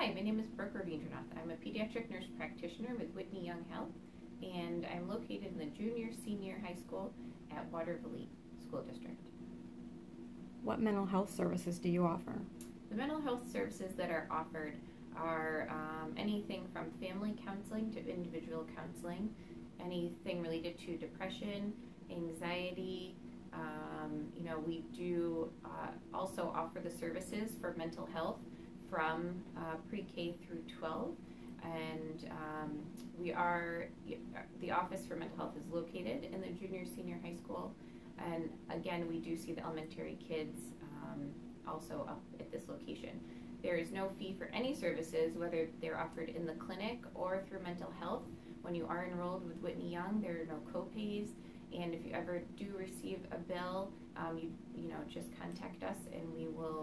Hi, my name is Brooke Raveendranath. I'm a pediatric nurse practitioner with Whitney Young Health, and I'm located in the junior senior high school at Watervliet School District. What mental health services do you offer? The mental health services that are offered are um, anything from family counseling to individual counseling, anything related to depression, anxiety. Um, you know, we do uh, also offer the services for mental health from uh, pre-K through 12 and um, we are the office for mental health is located in the junior senior high school. And again we do see the elementary kids um, also up at this location. There is no fee for any services whether they're offered in the clinic or through mental health. When you are enrolled with whitney young there are no copays. And if you ever do receive a bill um, you you know just contact us and we will